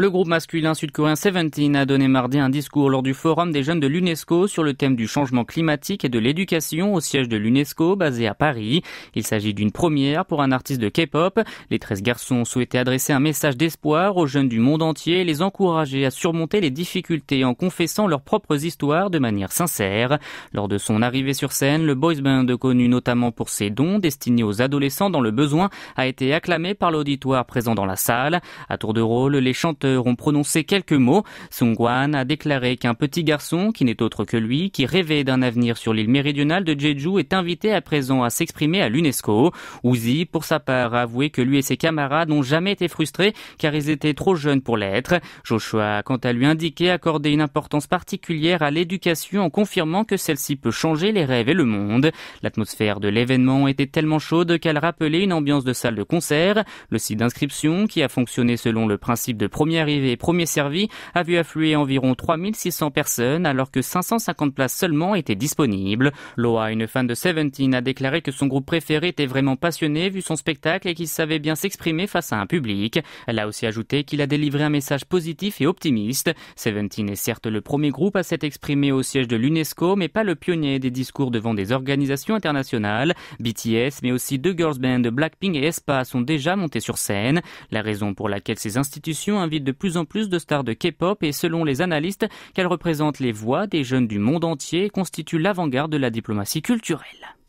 Le groupe masculin sud-coréen Seventeen a donné mardi un discours lors du forum des jeunes de l'UNESCO sur le thème du changement climatique et de l'éducation au siège de l'UNESCO basé à Paris. Il s'agit d'une première pour un artiste de K-pop. Les 13 garçons souhaité adresser un message d'espoir aux jeunes du monde entier et les encourager à surmonter les difficultés en confessant leurs propres histoires de manière sincère. Lors de son arrivée sur scène, le boys band connu notamment pour ses dons destinés aux adolescents dans le besoin a été acclamé par l'auditoire présent dans la salle. À tour de rôle, les chanteurs ont prononcé quelques mots. Sungwan a déclaré qu'un petit garçon, qui n'est autre que lui, qui rêvait d'un avenir sur l'île méridionale de Jeju, est invité à présent à s'exprimer à l'UNESCO. Uzi, pour sa part, a avoué que lui et ses camarades n'ont jamais été frustrés car ils étaient trop jeunes pour l'être. Joshua a quant à lui indiqué accorder une importance particulière à l'éducation en confirmant que celle-ci peut changer les rêves et le monde. L'atmosphère de l'événement était tellement chaude qu'elle rappelait une ambiance de salle de concert. Le site d'inscription, qui a fonctionné selon le principe de premier arrivé, premier servi, a vu affluer environ 3600 personnes alors que 550 places seulement étaient disponibles. Loa, une fan de Seventeen, a déclaré que son groupe préféré était vraiment passionné vu son spectacle et qu'il savait bien s'exprimer face à un public. Elle a aussi ajouté qu'il a délivré un message positif et optimiste. Seventeen est certes le premier groupe à s'être exprimé au siège de l'UNESCO, mais pas le pionnier des discours devant des organisations internationales. BTS, mais aussi deux girls bands Blackpink et Espa sont déjà montés sur scène. La raison pour laquelle ces institutions invitent de plus en plus de stars de K-pop et selon les analystes, qu'elles représentent les voix des jeunes du monde entier et constituent l'avant-garde de la diplomatie culturelle.